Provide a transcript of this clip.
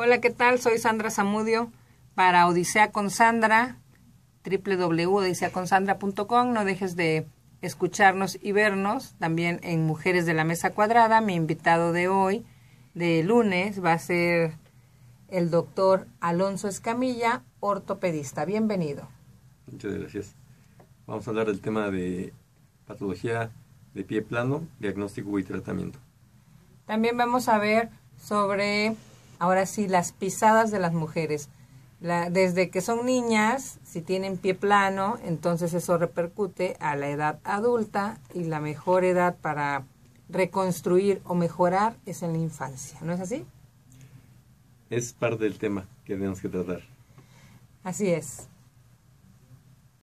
Hola, ¿qué tal? Soy Sandra Zamudio para Odisea con Sandra, www.odiseaconsandra.com. No dejes de escucharnos y vernos también en Mujeres de la Mesa Cuadrada. Mi invitado de hoy, de lunes, va a ser el doctor Alonso Escamilla, ortopedista. Bienvenido. Muchas gracias. Vamos a hablar del tema de patología de pie plano, diagnóstico y tratamiento. También vamos a ver sobre, ahora sí, las pisadas de las mujeres. desde que son niñas, si tienen pie plano, entonces eso repercute a la edad adulta y la mejor edad para reconstruir o mejorar es en la infancia. ¿No es así? Es parte del tema que tenemos que tratar. Así es.